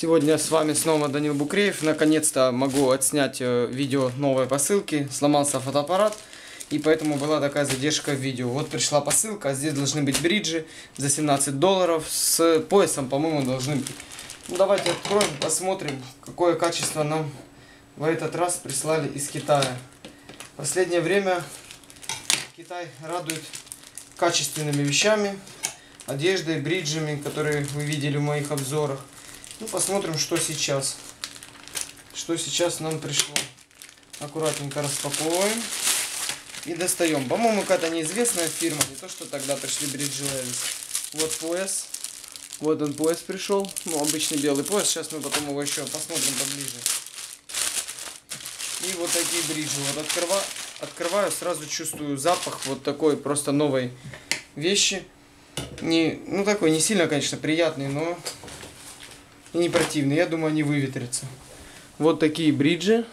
Сегодня с вами снова Данил Букреев. Наконец-то могу отснять э, видео новой посылки. Сломался фотоаппарат. И поэтому была такая задержка в видео. Вот пришла посылка. Здесь должны быть бриджи за 17 долларов. С поясом, по-моему, должны быть. Ну, давайте откроем, посмотрим, какое качество нам в этот раз прислали из Китая. Последнее время Китай радует качественными вещами, одеждой, бриджами, которые вы видели в моих обзорах. Ну, посмотрим, что сейчас. Что сейчас нам пришло. Аккуратненько распаковываем. И достаем. По-моему, какая-то неизвестная фирма. Не то, что тогда пришли бриджи Левис. Вот пояс. Вот он пояс пришел. Ну, обычный белый пояс. Сейчас мы потом его еще посмотрим поближе. И вот такие бриджи. Вот открываю, открываю, сразу чувствую запах вот такой просто новой вещи. Не, ну такой не сильно, конечно, приятный, но и не противные. Я думаю, они выветрятся. Вот такие бриджи.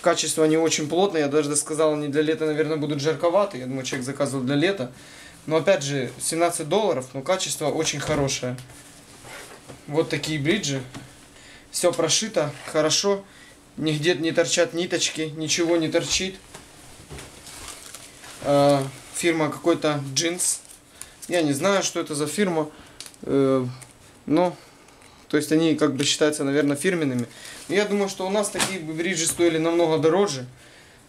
Качество они очень плотные. Я даже сказал, они для лета, наверное, будут жарковаты. Я думаю, человек заказывал для лета. Но опять же, 17 долларов, но качество очень хорошее. Вот такие бриджи. Все прошито, хорошо. Нигде не торчат ниточки, ничего не торчит. Э, фирма какой-то джинс. Я не знаю, что это за фирма. Э, но то есть они как бы считаются, наверное, фирменными. Я думаю, что у нас такие бриджи стоили намного дороже.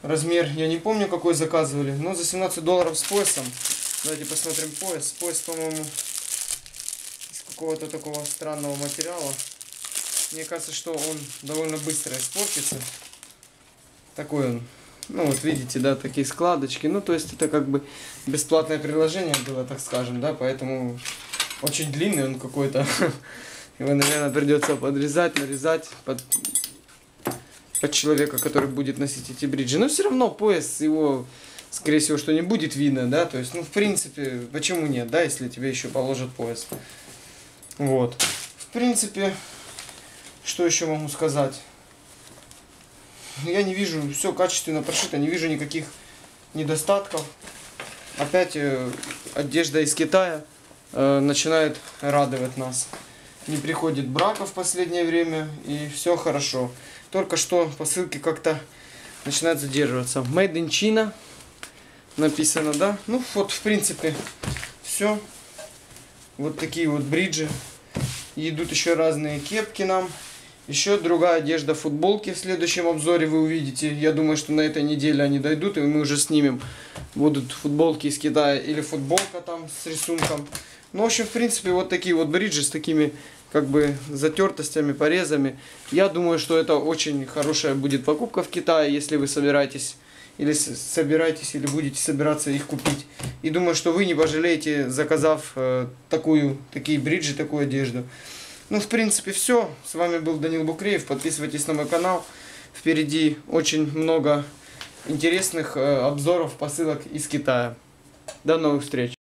Размер, я не помню, какой заказывали, но за 17 долларов с поясом. Давайте посмотрим пояс. Пояс, по-моему, из какого-то такого странного материала. Мне кажется, что он довольно быстро испортится. Такой он. Ну, вот видите, да, такие складочки. Ну, то есть это как бы бесплатное приложение было, так скажем, да, поэтому очень длинный он какой-то. Его, наверное, придется подрезать, нарезать под, под человека, который будет носить эти бриджи. Но все равно пояс его, скорее всего, что не будет видно, да. То есть, ну, в принципе, почему нет, да, если тебе еще положат пояс. Вот. В принципе, что еще могу сказать? Я не вижу, все качественно прошито, не вижу никаких недостатков. Опять э, одежда из Китая э, начинает радовать нас не приходит брака в последнее время, и все хорошо. Только что посылки как-то начинают задерживаться. Made in China написано, да? Ну вот, в принципе, все. Вот такие вот бриджи. Идут еще разные кепки нам. Еще другая одежда, футболки в следующем обзоре вы увидите. Я думаю, что на этой неделе они дойдут, и мы уже снимем. Будут футболки из Китая или футболка там с рисунком. Ну, в общем, в принципе, вот такие вот бриджи с такими как бы затертостями, порезами. Я думаю, что это очень хорошая будет покупка в Китае, если вы собираетесь или собираетесь или будете собираться их купить. И думаю, что вы не пожалеете, заказав э, такую, такие бриджи, такую одежду. Ну, в принципе, все. С вами был Данил Букреев. Подписывайтесь на мой канал. Впереди очень много интересных э, обзоров посылок из Китая. До новых встреч!